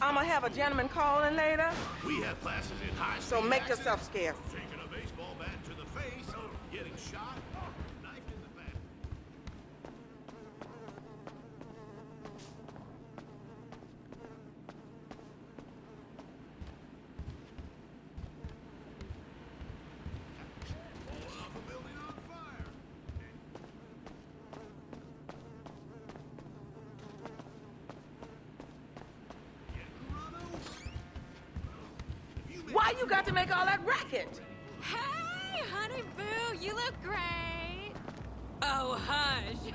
I'm gonna have a gentleman calling later, We have classes in high school. so make yourself scarce. Taking a baseball bat to the face, getting shot, knifed in the back. Blowing up a building on fire. Getting run over. You made Why you got to make all that racket? Hey, honey boo, you look great. Oh, hush.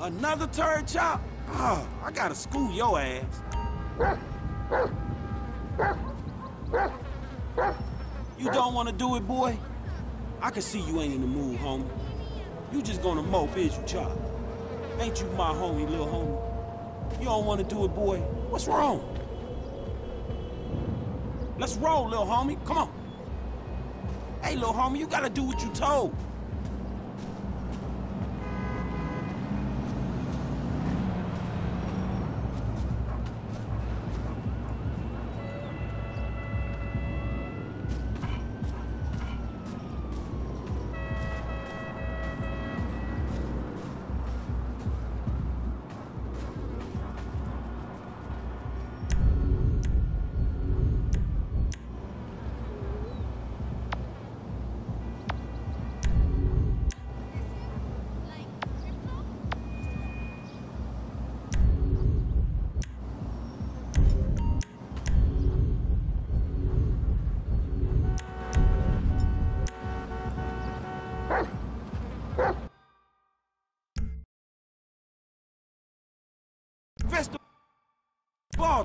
Another turd chop? Oh, I gotta school your ass. You don't wanna do it, boy? I can see you ain't in the mood, homie. You just gonna mope, is you, chop? Ain't you my homie, little homie? You don't wanna do it, boy? What's wrong? Let's roll, little homie. Come on. Hey, little homie, you gotta do what you told.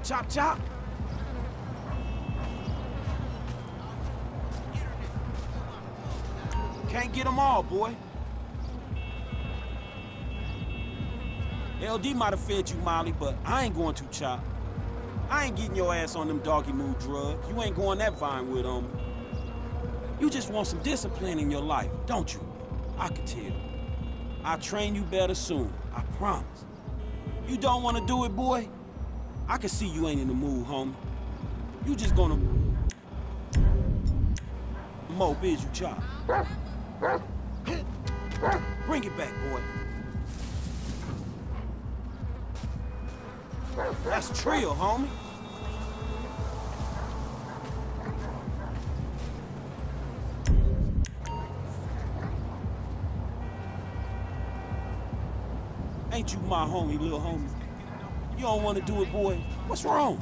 Chop chop. Can't get them all, boy. LD might have fed you, Molly, but I ain't going to chop. I ain't getting your ass on them doggy mood drugs. You ain't going that vine with them. You just want some discipline in your life, don't you? I can tell. I'll train you better soon. I promise. You don't want to do it, boy? I can see you ain't in the mood, homie. You just gonna mope is you chop. Bring it back, boy. That's Trill, homie. Ain't you my homie, little homie? You don't want to do it, boy? What's wrong?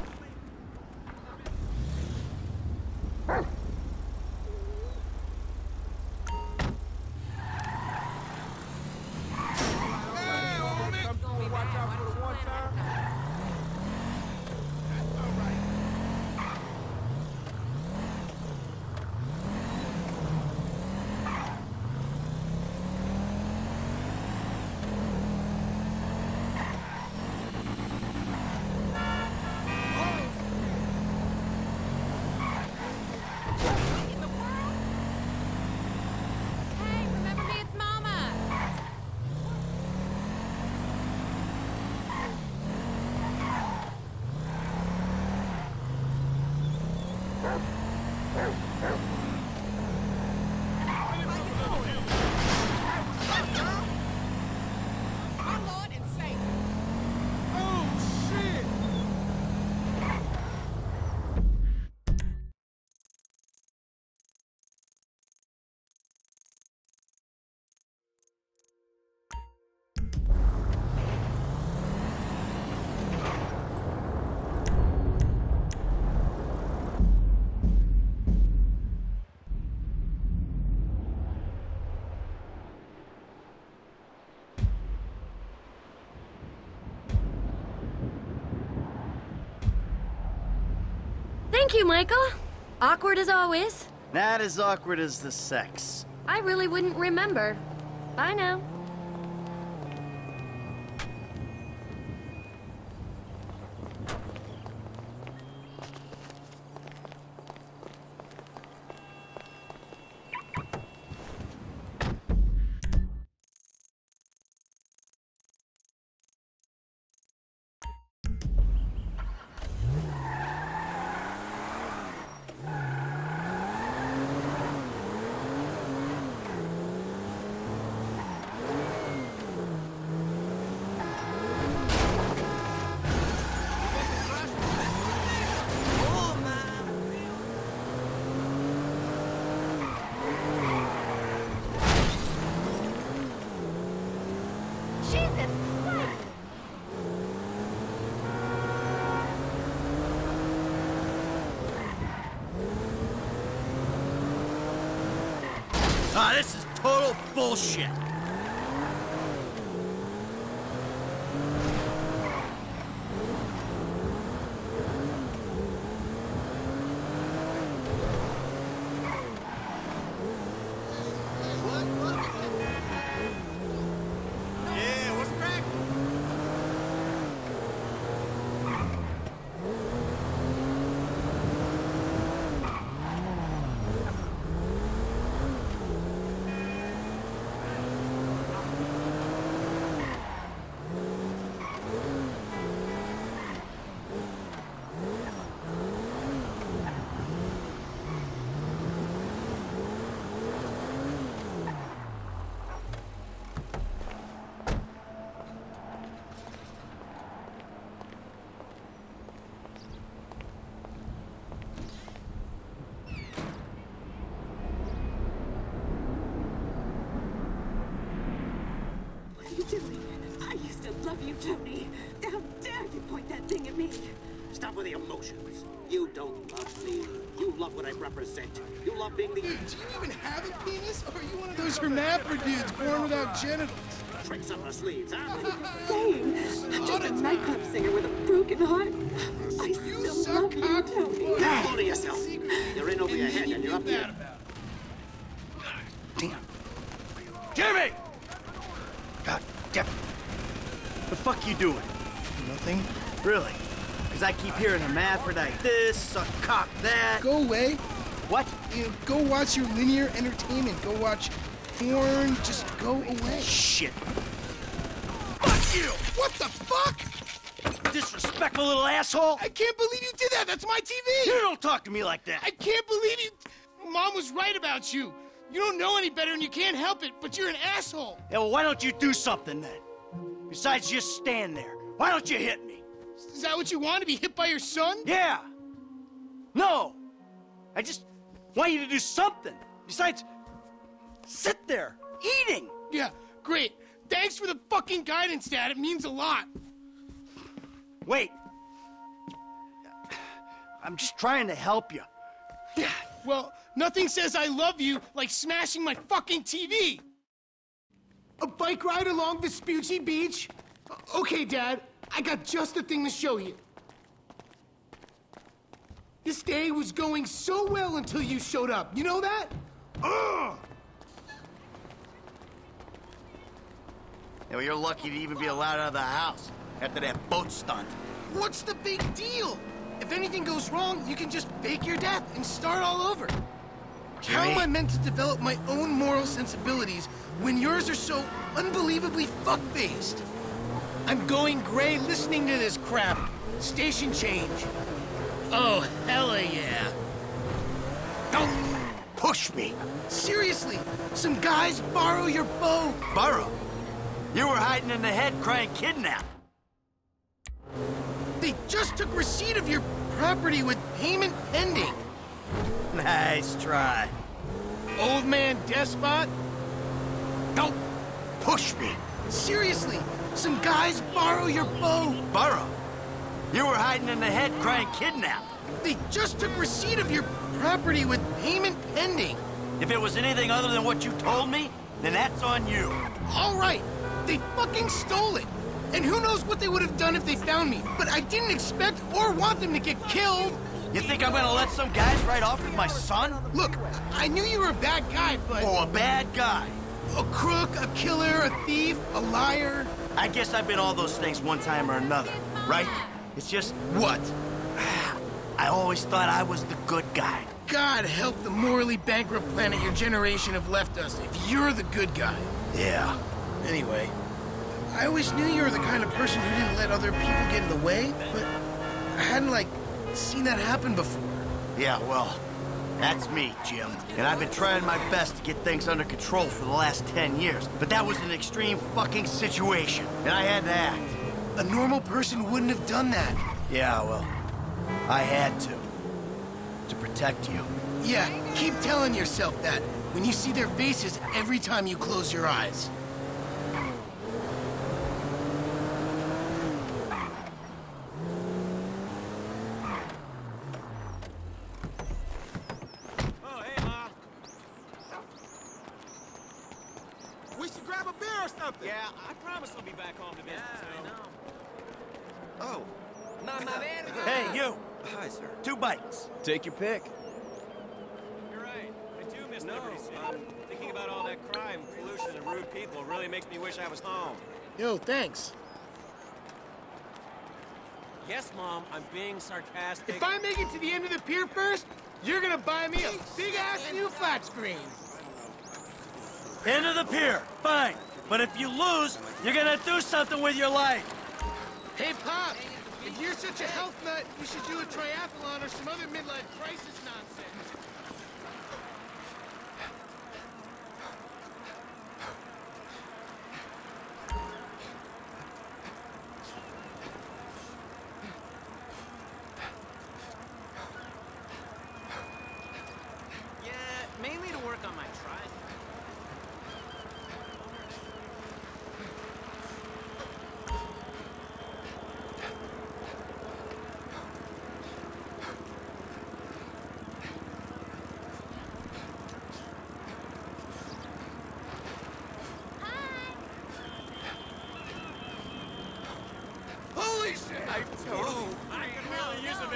Thank you, Michael. Awkward as always. Not as awkward as the sex. I really wouldn't remember. Bye now. Bullshit. Yeah, what's crack? What are you doing? I used to love you, Tony. How dare you point that thing at me? Stop with the emotions. You don't love me. You love what I represent. You love being the Dude, do you even have a penis? Or are you one of those hermaphrodites born without genitals? tricks up our sleeves, huh? Same. I'm just a nightclub singer with a broken heart. I You still suck love you, cock. Tony. Hold to yourself. You're in over your head and you're up Feel here. bad about it. Damn. Jimmy! God damn it. The fuck you doing? Nothing. Really? Because I keep hearing hermaphrodite this, suck cock that. Go away. What? You know, go watch your linear entertainment. Go watch porn. Just go away. Shit. Fuck you! What the fuck? Disrespectful little asshole! I can't believe you did that. That's my TV. You don't talk to me like that! I can't believe you. Mom was right about you. You don't know any better and you can't help it, but you're an asshole. Yeah, well, why don't you do something then? Besides just stand there. Why don't you hit me? Is that what you want to be hit by your son? Yeah! No! I just want you to do something. Besides, sit there, eating! Yeah, great. Thanks for the fucking guidance, Dad. It means a lot. Wait. I'm just trying to help you. Yeah, well, nothing says I love you like smashing my fucking TV. Bike ride along Vespucci Beach? Okay, Dad, I got just the thing to show you. This day was going so well until you showed up. You know that? Ugh! Yeah, well, you're lucky to even be allowed out of the house after that boat stunt. What's the big deal? If anything goes wrong, you can just fake your death and start all over. How am I meant to develop my own moral sensibilities when yours are so unbelievably fuck-faced? I'm going gray listening to this crap. Station change. Oh, hella yeah. Don't push me. Seriously, some guys borrow your bow. Borrow? you were hiding in the head crying kidnap. They just took receipt of your property with payment pending. Nice try. Old man despot? Don't push me. Seriously, some guys borrow your bow. Burrow, you were hiding in the head crying kidnap. They just took receipt of your property with payment pending. If it was anything other than what you told me, then that's on you. All right, they fucking stole it. And who knows what they would have done if they found me. But I didn't expect or want them to get killed. You think I'm gonna let some guys ride off with my son? Look, I knew you were a bad guy, but... Oh, a bad guy. A crook, a killer, a thief, a liar. I guess I've been all those things one time or another, right? It's just, What? I always thought I was the good guy. God help the morally bankrupt planet your generation have left us if you're the good guy. Yeah. Anyway, I always knew you were the kind of person who didn't let other people get in the way, but I hadn't, like, seen that happen before. Yeah, well, that's me, Jim. And I've been trying my best to get things under control for the last 10 years. But that was an extreme fucking situation, and I had to act. A normal person wouldn't have done that. Yeah, well, I had to. To protect you. Yeah, keep telling yourself that when you see their faces every time you close your eyes. Oh, hey, Ma. We should grab a beer or something. Yeah, I promise I'll be back home to visit soon. Oh, Hey, you! Hi, sir. Two bites. Take your pick. You're right. I do miss Liberty City. Um, Thinking about all that crime, pollution, and rude people really makes me wish I was home. Yo, thanks. Yes, Mom, I'm being sarcastic. If I make it to the end of the pier first, you're gonna buy me a big-ass new flat screen. End of the pier. Fine. But if you lose, you're gonna do something with your life. Hey, Pop, if you're such a health nut, you should do a triathlon or some other midlife crisis nonsense.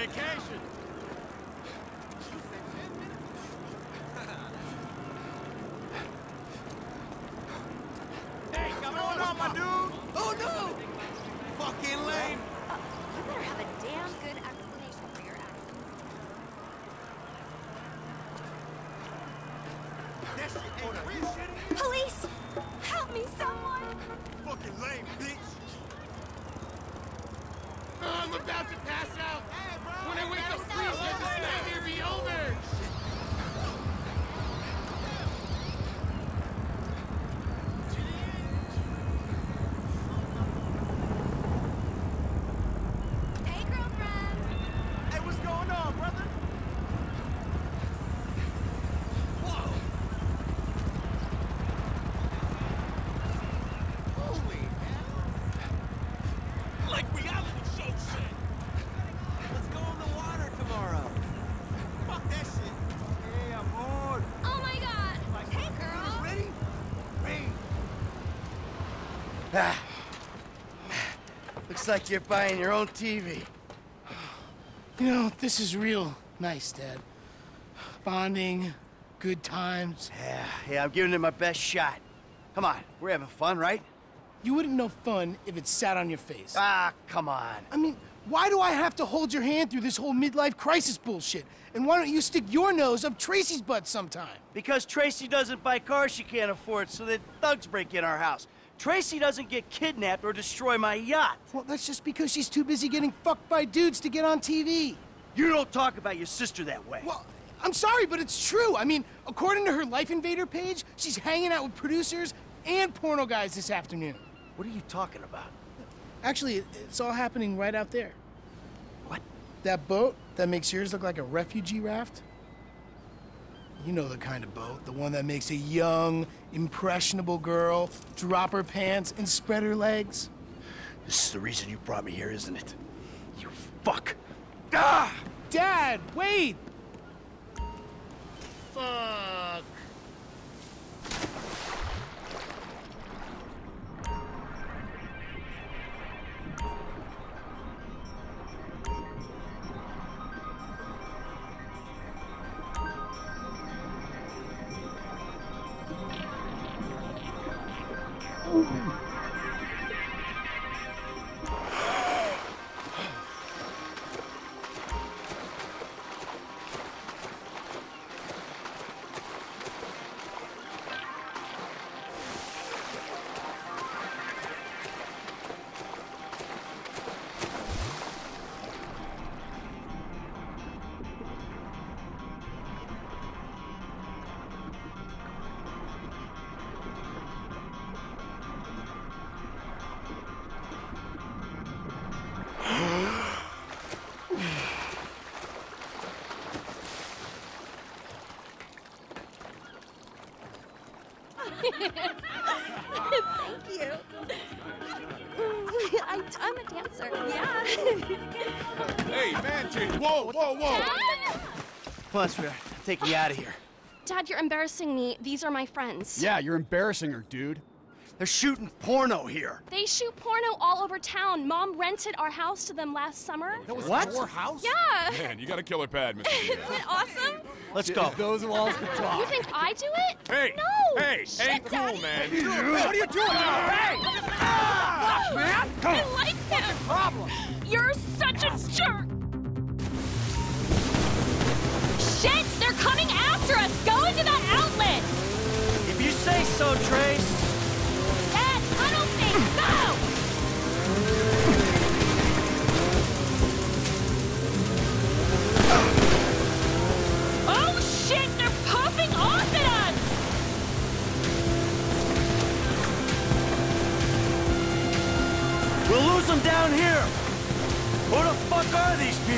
Vacation. Hey, come on up, my dude. Oh no! Fucking lame. You better have a damn good explanation for your actions. That shit ain't real shit. Police! Help me, someone! Fucking lame, bitch. I'm about to pass out. when I wake up, please let this nightmare be over. Looks like you're buying your own TV. You know, this is real nice, Dad. Bonding, good times. Yeah, yeah, I'm giving it my best shot. Come on, we're having fun, right? You wouldn't know fun if it sat on your face. Ah, come on. I mean, why do I have to hold your hand through this whole midlife crisis bullshit? And why don't you stick your nose up Tracy's butt sometime? Because Tracy doesn't buy cars she can't afford, so that thugs break in our house. Tracy doesn't get kidnapped or destroy my yacht. Well, that's just because she's too busy getting fucked by dudes to get on TV. You don't talk about your sister that way. Well, I'm sorry, but it's true. I mean, according to her Lifeinvader page, she's hanging out with producers and porno guys this afternoon. What are you talking about? Actually, it's all happening right out there. What? That boat that makes yours look like a refugee raft? You know the kind of boat, the one that makes a young, impressionable girl drop her pants and spread her legs. This is the reason you brought me here, isn't it? You fuck. Ah! Dad, wait! Fuck. Thank you. I, I'm a dancer. Yeah. Hey, man, chick. Whoa, whoa, whoa. Come on, sweetheart. I'm taking you out of here. Dad, you're embarrassing me. These are my friends. Yeah, you're embarrassing her, dude. They're shooting porno here. They shoot porno all over town. Mom rented our house to them last summer. That was What? your house? Yeah. Man, you got a killer pad, Mr. Isn't it awesome? Let's go. Those walls can talk. You think I do it? Hey, No. hey, Shit, ain't cool, Daddy. man. What are you doing now? Hey! Fuck, man! I like him. Problem. You're such a jerk. Shit! They're coming after us. Go into that outlet. If you say so, Trace.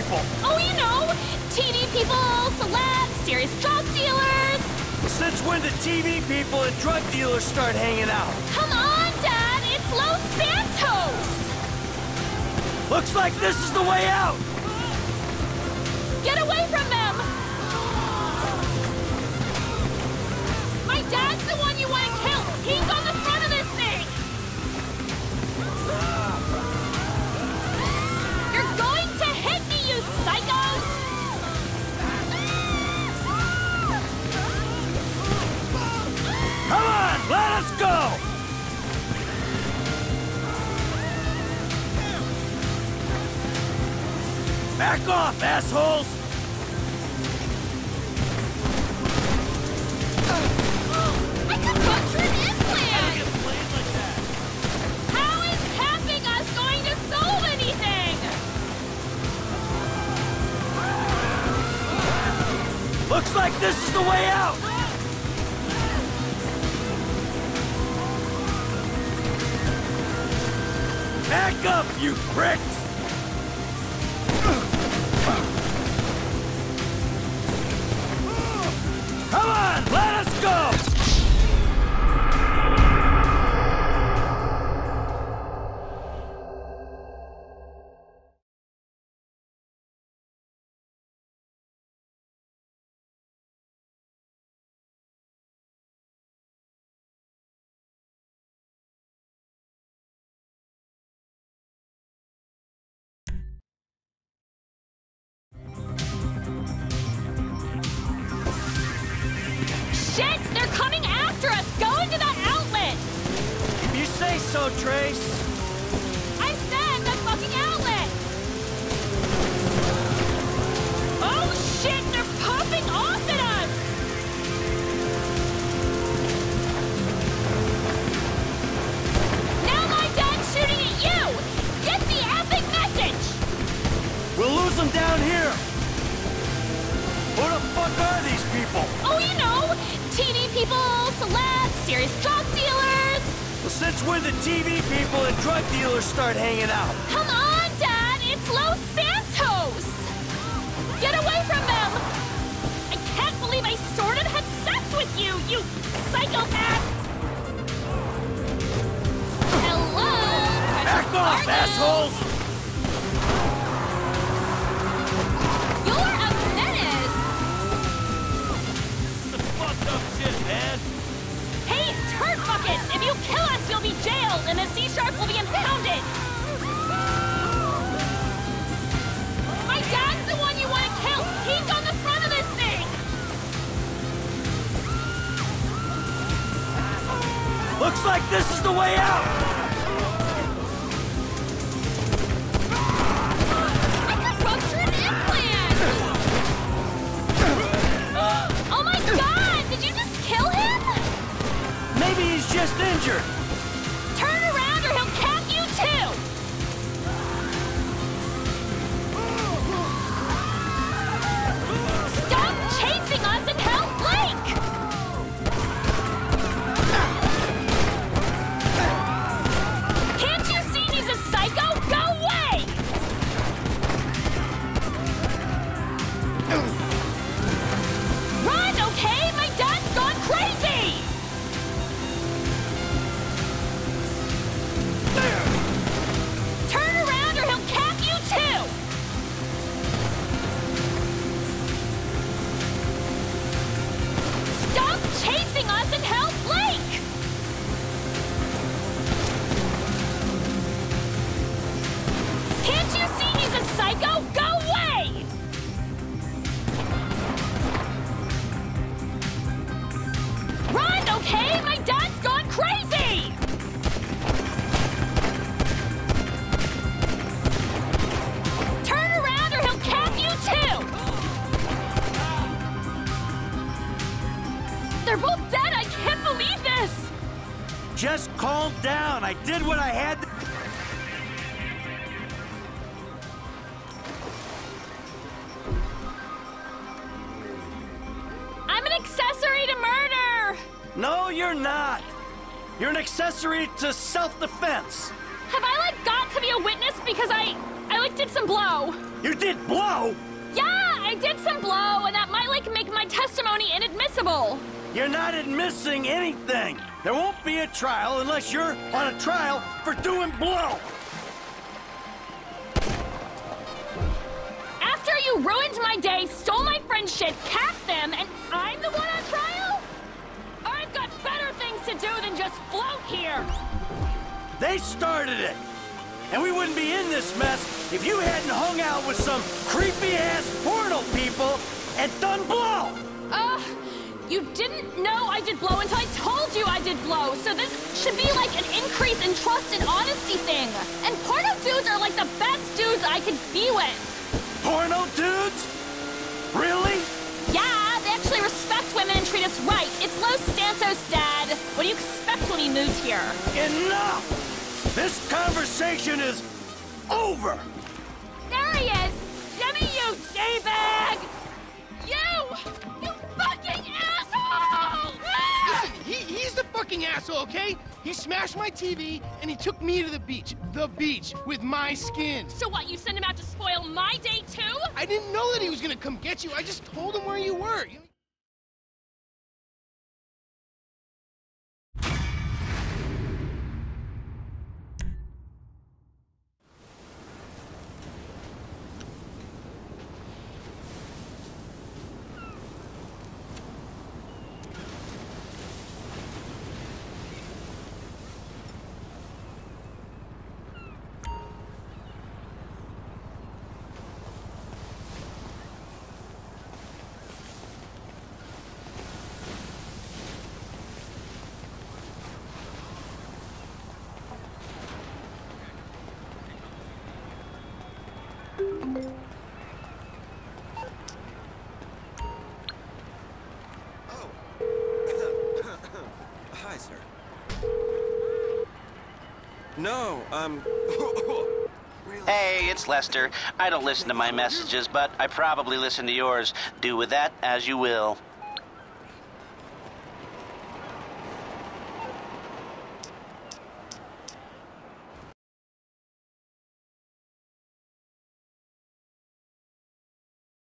People? Oh, you know, TV people, celebs, serious drug dealers. Since when did TV people and drug dealers start hanging out? Come on, Dad, it's Los Santos. Looks like this is the way out. Get away from them. My dad's the one you want to kill. He's on solve anything? Looks like this is the way out! Back up, you pricks! Dealers start hanging out? I did what I had to. I'm an accessory to murder! No, you're not. You're an accessory to self-defense. Have I, like, got to be a witness because I... I, like, did some blow? You did blow? Yeah, I did some blow, and that might, like, make my testimony inadmissible. You're not admitting anything. There won't be a trial unless you're on a trial for doing blow. After you ruined my day, stole my friend's shit, capped them, and I'm the one on trial? I've got better things to do than just float here! They started it. And we wouldn't be in this mess if you hadn't hung out with some creepy-ass portal people and done blow. You didn't know I did blow until I told you I did blow, so this should be like an increase in trust and honesty thing. And porno dudes are like the best dudes I could be with. Porno dudes? Really? Yeah, they actually respect women and treat us right. It's Los Santos, Dad. What do you expect when he moved here? Enough! This conversation is over! There he is! Jimmy, you D-bag! You! Fucking asshole, okay? He smashed my TV and he took me to the beach. The beach with my skin. So what, you sent him out to spoil my day too? I didn't know that he was gonna come get you. I just told him where you were. You- No, um. Hey, it's Lester. I don't listen to my messages, but I probably listen to yours. Do with that as you will.